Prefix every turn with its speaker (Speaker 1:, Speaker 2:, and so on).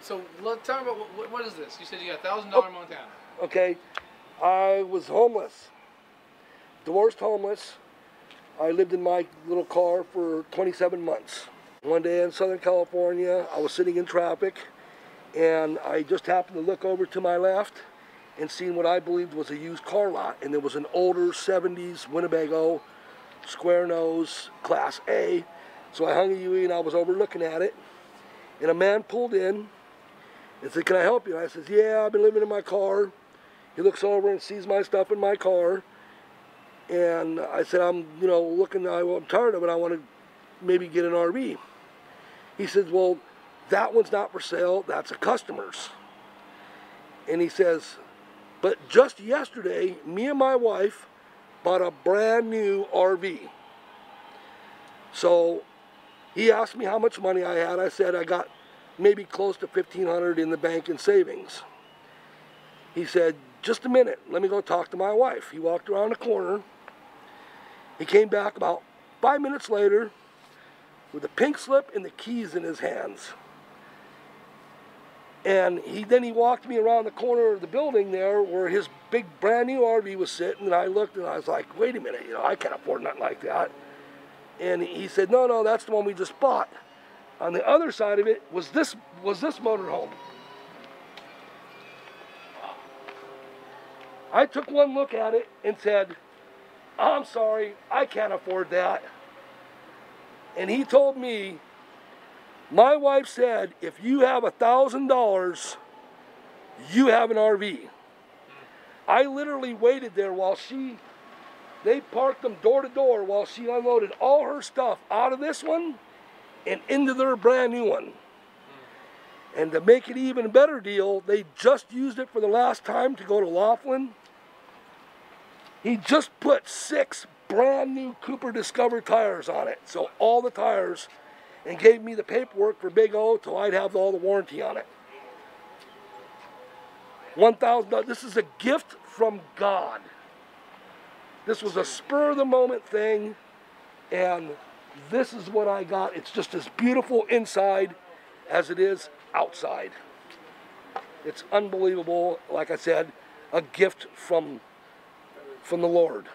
Speaker 1: So let, tell me about what, what is this? You said you got a thousand dollar oh, Montana.
Speaker 2: Okay, I was homeless, divorced homeless. I lived in my little car for 27 months. One day in Southern California, I was sitting in traffic and I just happened to look over to my left and seen what I believed was a used car lot. And there was an older 70s Winnebago square nose class A. So I hung a UE and I was over looking at it. And a man pulled in and said, Can I help you? And I says, Yeah, I've been living in my car. He looks over and sees my stuff in my car. And I said, I'm, you know, looking, I'm tired of it. I want to maybe get an RV. He says, Well, that one's not for sale. That's a customer's. And he says, But just yesterday, me and my wife bought a brand new RV. So he asked me how much money I had. I said, I got maybe close to 1500 in the bank in savings. He said, just a minute, let me go talk to my wife. He walked around the corner. He came back about five minutes later with a pink slip and the keys in his hands. And he then he walked me around the corner of the building there where his big brand new RV was sitting and I looked and I was like, wait a minute, you know, I can't afford nothing like that. And he said, no, no, that's the one we just bought. On the other side of it was this was this motorhome. I took one look at it and said, I'm sorry, I can't afford that. And he told me, my wife said, if you have a thousand dollars, you have an RV. I literally waited there while she, they parked them door to door while she unloaded all her stuff out of this one and into their brand new one. And to make it even better deal, they just used it for the last time to go to Laughlin. He just put six brand new Cooper Discover tires on it. So all the tires and gave me the paperwork for Big O so I'd have all the warranty on it. $1,000, this is a gift from God. This was a spur of the moment thing and this is what I got. It's just as beautiful inside as it is outside. It's unbelievable. Like I said, a gift from from the Lord.